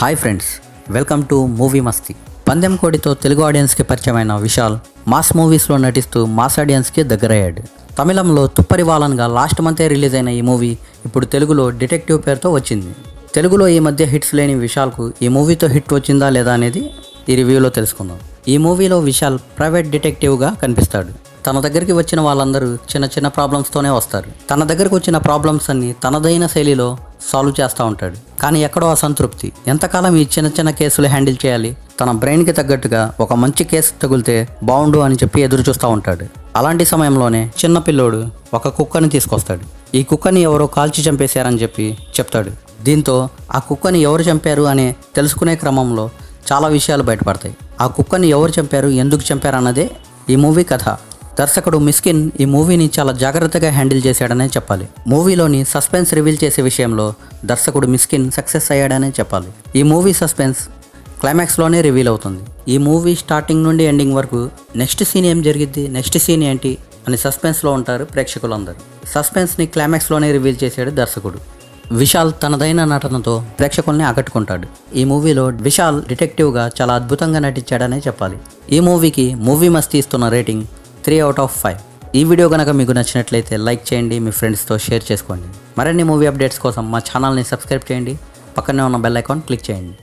Hi friends welcome to movie Masti పందెం కోడితో తెలుగు ఆడియన్స్కి పరిచయమైన విశాల్ మాస్ మూవీస్లో నటిస్తూ మాస్ ఆడియన్స్కి దగ్గరయ్యాడు. తమిళంలో తుప్పరివాలన్గా లాస్ట్ మంతే రిలీజ్ అయిన ఈ మూవీ ఇప్పుడు తెలుగులో డిటెక్టివ్ పేరుతో వచ్చింది. తెలుగులో ఈ మధ్య హిట్స్ లేని విశాల్కు ఈ మూవీతో హిట్ వచ్చిందా లేదా అనేది ఈ రివ్యూలో తెలుసుకుందాం. ఈ మూవీలో విశాల్ ప్రైవేట్ డిటెక్టివ్గా కనిపిస్తాడు. తన దగ్గరికి వచ్చిన వాళ్ళందరూ చిన్న చిన్న ప్రాబ్లమ్స్తోనే వస్తారు. తన దగ్గరకు వచ్చిన ప్రాబ్లమ్స్ అన్ని తనదైన శైలిలో సాల్వ్ చేస్తూ ఉంటాడు. కానీ ఎక్కడో అసంతృప్తి. ఎంతకాలం ఈ చిన్న చిన్న కేసులు హ్యాండిల్ చేయాలి? తన బ్రెయిన్కి తగ్గట్టుగా ఒక మంచి కేసు తగిలితే బాగుండు అని చెప్పి ఎదురు చూస్తూ ఉంటాడు. అలాంటి సమయంలోనే చిన్న పిల్లోడు ఒక కుక్కని తీసుకొస్తాడు. ఈ కుక్కని ఎవరో కాల్చి చంపేశారని చెప్పి చెప్తాడు. దీంతో ఆ కుక్కని ఎవరు చంపారు అనే తెలుసుకునే క్రమంలో చాలా విషయాలు బయటపడతాయి. ఆ కుక్కని ఎవరు చంపారు ఎందుకు చంపారు అన్నదే ఈ మూవీ కథ. దర్శకుడు మిస్కిన్ ఈ మూవీని చాలా జాగ్రత్తగా హ్యాండిల్ చేశాడనే చెప్పాలి. మూవీలోని సస్పెన్స్ రివీల్ చేసే విషయంలో దర్శకుడు మిస్కిన్ సక్సెస్ అయ్యాడనే చెప్పాలి. ఈ మూవీ సస్పెన్స్ క్లైమాక్స్లోనే రివీల్ అవుతుంది. ఈ మూవీ స్టార్టింగ్ నుండి ఎండింగ్ వరకు నెక్స్ట్ సీన్ ఏం జరిగిద్ది నెక్స్ట్ సీన్ ఏంటి అని సస్పెన్స్లో ఉంటారు ప్రేక్షకులందరూ. సస్పెన్స్ని క్లైమాక్స్లోనే రివీల్ చేశాడు దర్శకుడు. విశాల్ తనదైన నటనతో ప్రేక్షకుల్ని ఆకట్టుకుంటాడు. ఈ మూవీలో విశాల్ డిటెక్టివ్గా చాలా అద్భుతంగా నటించాడనే చెప్పాలి. ఈ మూవీకి మూవీ మస్తీ ఇస్తున్న rating three out of five. ఈ వీడియో కనుక మీకు నచ్చినట్లయితే లైక్ చేయండి మీ ఫ్రెండ్స్తో షేర్ చేసుకోండి. మరిన్ని మూవీ అప్డేట్స్ కోసం మా ఛానల్ని సబ్స్క్రైబ్ చేయండి. పక్కనే ఉన్న బెల్ ఐకాన్ క్లిక్ చేయండి.